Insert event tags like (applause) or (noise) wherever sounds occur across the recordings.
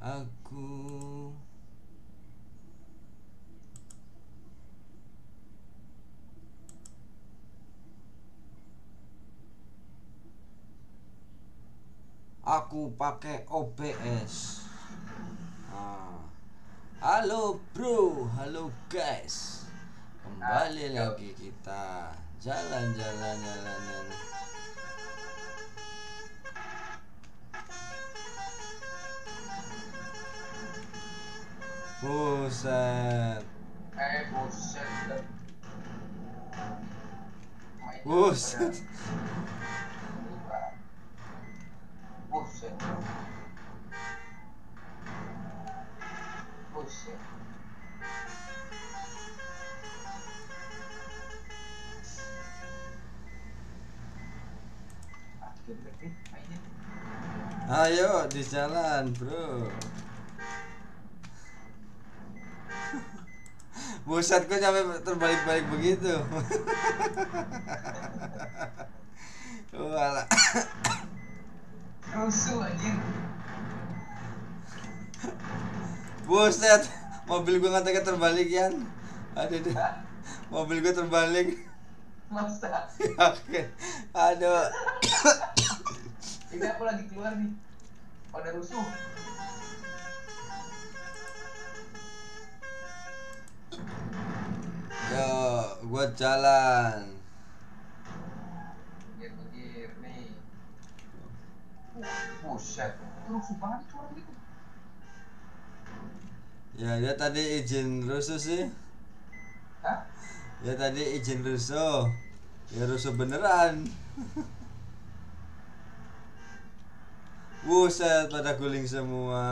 aku aku pakai OBS Ah. halo bro. Halo guys. Kembali lagi kita jalan-jalan jalanan Buset. Eh, buset. Buset. Buset. Ayo di jalan bro Buset kok sampai terbalik-balik begitu Walah Rusuh anjing. Buset Mobil gua nganteknya terbalik Yan Aduh deh? Mobil gua terbalik Masa? Yakin Aduh Ini aku lagi keluar nih. Pada rusuh. Gua jalan Gir-gir nih. Buset. Rusuh banget tuh orang itu. Ya dia tadi izin rusuh sih Hah? Ya tadi izin rusuh Ya rusuh beneran Buset pada guling semua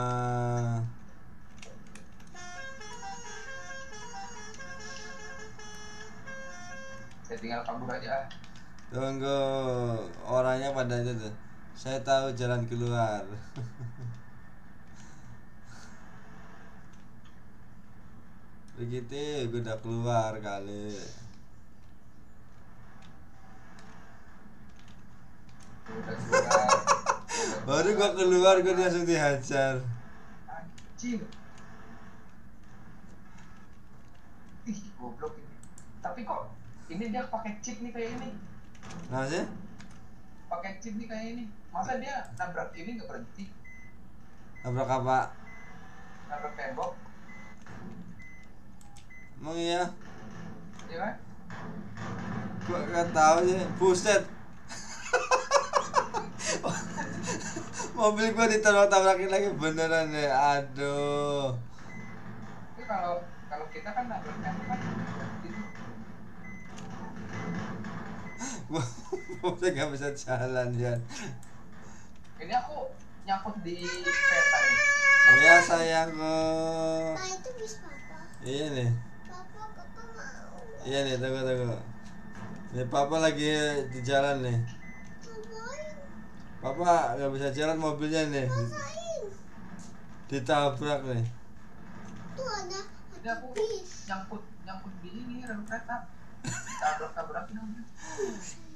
Saya tinggal kabur aja. Tunggu Orangnya pada itu tuh Saya tahu jalan keluar (laughs) Begitu gue udah keluar kali Udah keluar. (laughs) Baru gua keluar gue langsung dihajar Anjing. Ih, goblok ini. Tapi kok ini dia pakai chip nih kayak ini. Nah sih Pakai chip nih kayak ini. Masa dia nabrak ini nggak berhenti? Nabrak apa? Nabrak tembok, Emang iya? ya kan? Gua gak tahu sih. Buset. Mobil gua ditabrak-tabrakin lagi beneran deh. Aduh. Tapi kalau kalau kita kan nabrak tembok kan Gua gua udah gak bisa jalan ya. Ini aku nyangkut di kereta nih. Iya sayangku. Nah itu bis papa. Iya nih. Papa kakak mau. Iya nih, tunggu tunggu. Nih papa lagi di jalan nih. Papa gak bisa jalan mobilnya nih. Ngapain? Ditabrak nih. Tuh ada Ini ada aku nyangkut nyangkut di ini rel kereta. Tabrak-tabrakin aja. (laughs)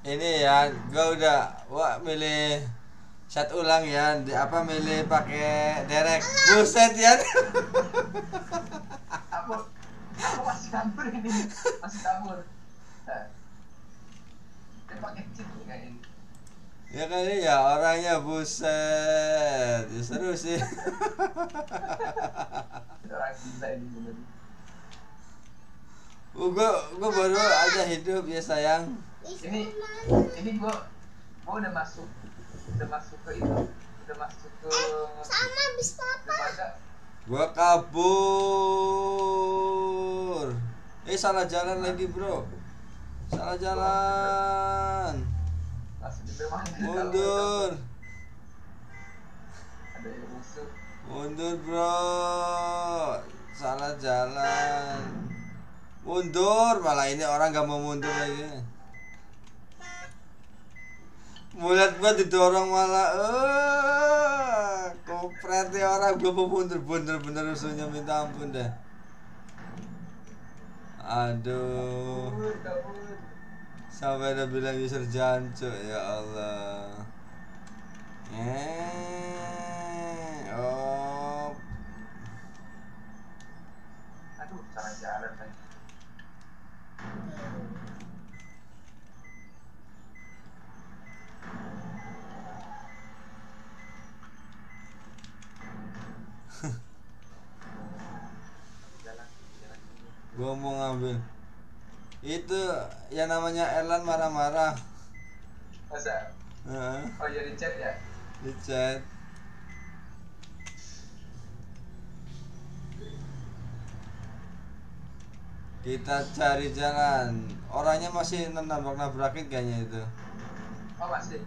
Ini ya, gua udah wah milih set ulang ya, di, apa milih pakai derek. Buset ya. Aku aku masih kabur ini. Masih kabur. Pakai kayak ini. ya kali ya orangnya buset. Ya, seru sih. Orang gila ini bener. Uh, gua gua baru aja hidup ya sayang. Ini ini gua gua udah masuk udah masuk ke itu udah masuk ke Sama bis papa. dermaga Gua kabur. Eh salah jalan lagi, Bro. Salah jalan. (laughs) Mundur. ada yang musuh Mundur, Bro. Salah jalan. Mundur, malah ini orang gak mau mundur lagi mulut gua didorong malah eh kopret ya orang. Gua mau mundur bener bener usulnya minta ampun dah aduh. Sampai ada bilang user jancuk ya Allah. Eh oh. Aduh salah jalan lagi mau ngambil. Itu yang namanya Erlan marah-marah. Masa? Heeh, Oh ya di chat ya? di chat. Kita cari jalan. Orangnya masih nabrak-nabrakin kayaknya itu. Oh masih?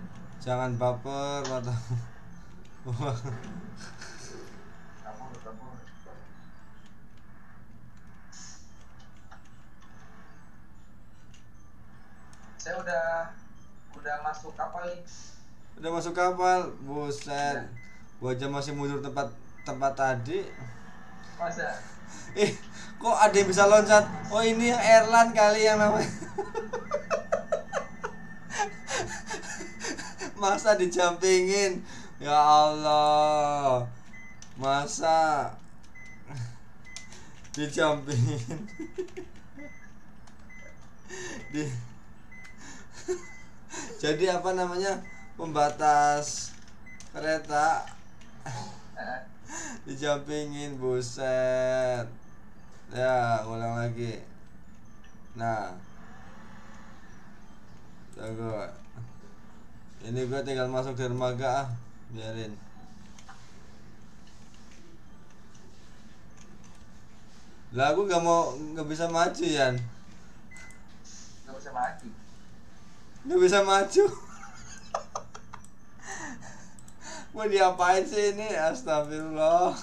jangan baper mata (laughs) Kabur, kabur. Saya udah udah masuk kapal nih. udah masuk kapal? Buset. Gua aja masih mundur tempat tempat tadi. Masa? eh kok ada yang bisa loncat? Oh ini yang Erlan kali yang namanya. (laughs) Masa dijampingin? Ya Allah. Masa dijampingin? (laughs) Di jadi apa namanya? Pembatas kereta. (laughs) Dijampingin buset. Ya ulang lagi. Nah. Tunggu ini gue tinggal masuk dermaga ah. Biarin. Lah aku gak mau nggak bisa maju Yan. Nggak bisa maju. Nggak bisa maju. Mau diapain sih ini? Astagfirullah.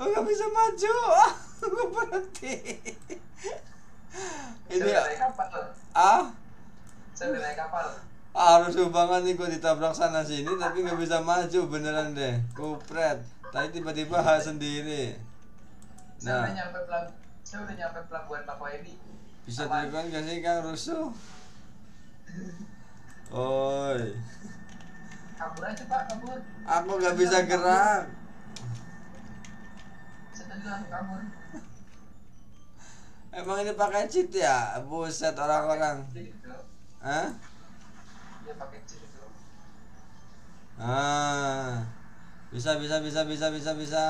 Oh nggak bisa maju, ah, gue berhenti. Ini naik kapal. ah? Saya naik kapal. harus banget nih gue ditabrak sana sini tapi nggak bisa maju beneran deh. Kupret. Tadi tiba-tiba sendiri Saya nah udah nyampe pelang saya udah nyampe pelabuhan Papua ini. bisa telepon gak sih kang rusuh oi Kabur aja pak, kabur. aku nggak bisa gerak Saya tadi langsung kabur. emang ini pakai cheat ya buset orang-orang. Hah? Dia pakai chip itu. ah bisa bisa bisa bisa bisa bisa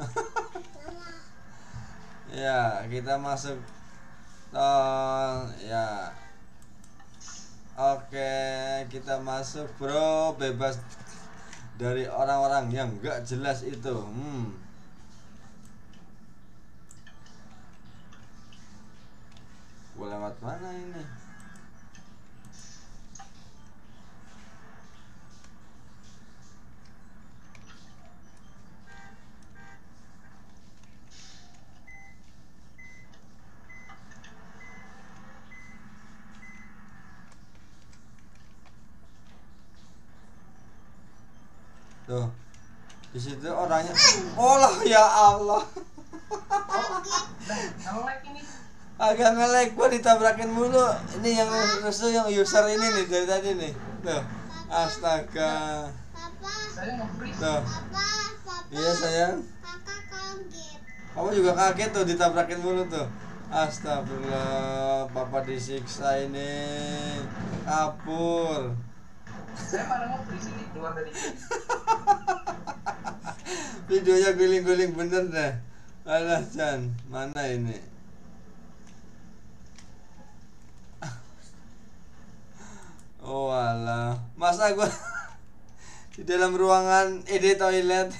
(laughs) ya kita masuk tol ya. Oke kita masuk bro. Bebas dari orang-orang yang nggak jelas itu. Hmm. Gua lewat mana ini Tuh. Di situ orangnya Oh lah ya Allah. Agak ngelek gua ditabrakin mulu. Ini yang rusuh yang user ini nih dari tadi nih. Tuh. Astaga. Papa, saya nge-freeze. Tuh. papa, papa. Iya sayang. Kamu juga kaget tuh ditabrakin mulu tuh. Astagfirullah, papa disiksa ini. Kabur. Saya malah nge-freeze ini keluar dari sini. (laughs) Videonya guling-guling bener deh. Alah Chan, mana ini? Oh alah, masa gua (laughs) di dalam ruangan ED toilet?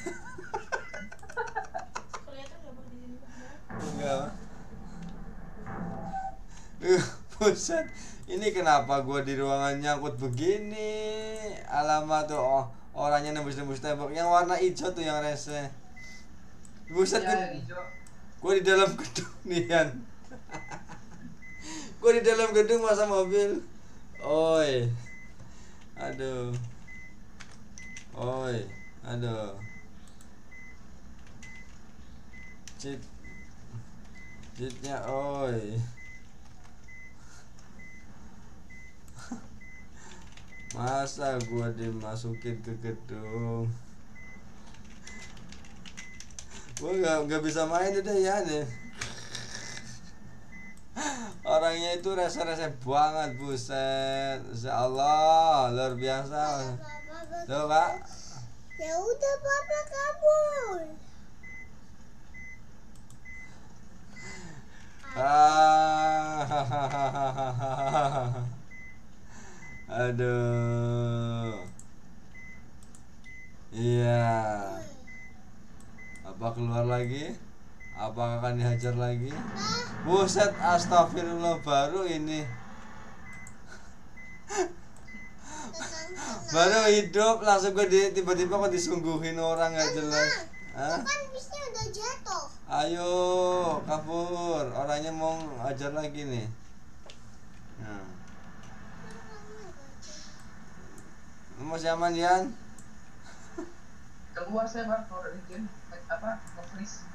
Buset. Ini kenapa gua di ruangan nyangkut begini? Alamat tuh oh, orangnya nembus-nembus tembok yang warna hijau tuh yang rese. Buset Ya, gua di dalam gedung (laughs) nih Yan. gua di dalam gedung masa mobil. Oi. Aduh. Oi. Aduh. Cheat. Cheatnya oi. Masa gua dimasukin ke gedung? Gua nggak nggak bisa main udah ya nih Orangnya itu rese-rese banget buset. Insya Allah luar biasa. Kak. Ya udah papa kabur. Ah, Aduh. Iya. Apa keluar lagi? Apakah akan dihajar lagi? Buset, astagfirullah baru ini. Baru hidup langsung gue di- tiba-tiba kok disungguhin orang nggak jelas. Hah? Kan bisnya udah jatuh. Ayo kabur, orangnya mau ajar lagi nih. Nah. Masih aman Yan? keluar saya bang dari game apa nge-freeze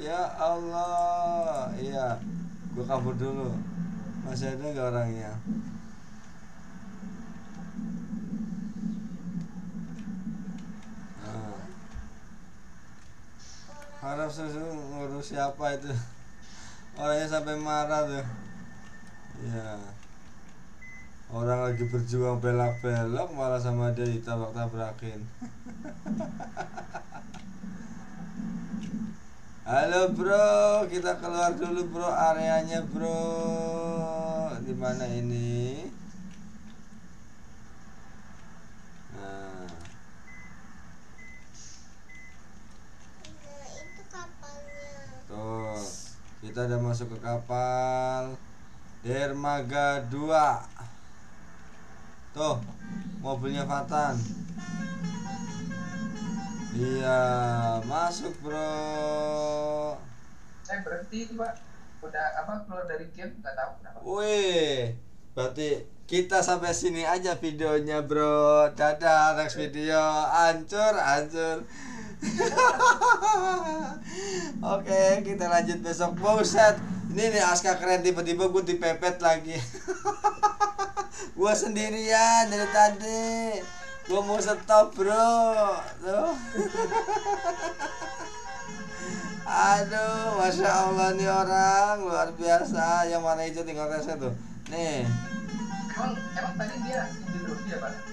Ya Allah, iya. Gue kabur dulu. Masih ada nggak orangnya? Nah. Harap susu ngurus siapa itu? Orangnya sampai marah tuh. Iya. Orang lagi berjuang belak-belok malah sama dia ditabrak-tabrakin. (laughs) Halo bro, kita keluar dulu bro areanya bro. Di mana ini? Nah, itu kapalnya. tuh kita udah masuk ke kapal Dermaga 2 Tuh, mobilnya Fatan. Iya, masuk bro. saya berhenti itu pak udah apa keluar dari game nggak tahu kenapa Wih, berarti kita sampai sini aja videonya bro. Dadah, next video. Hancur, hancur. (laughs) Oke, kita lanjut besok. Buset, ini nih Aska keren tiba-tiba gue dipepet lagi. (laughs) gue sendirian dari tadi. Gue mau stop bro. Tuh. Aduh, masya Allah nih orang luar biasa. Yang mana hijau tinggal rese tuh. Nih, emang emang tadi dia izin dulu ya pak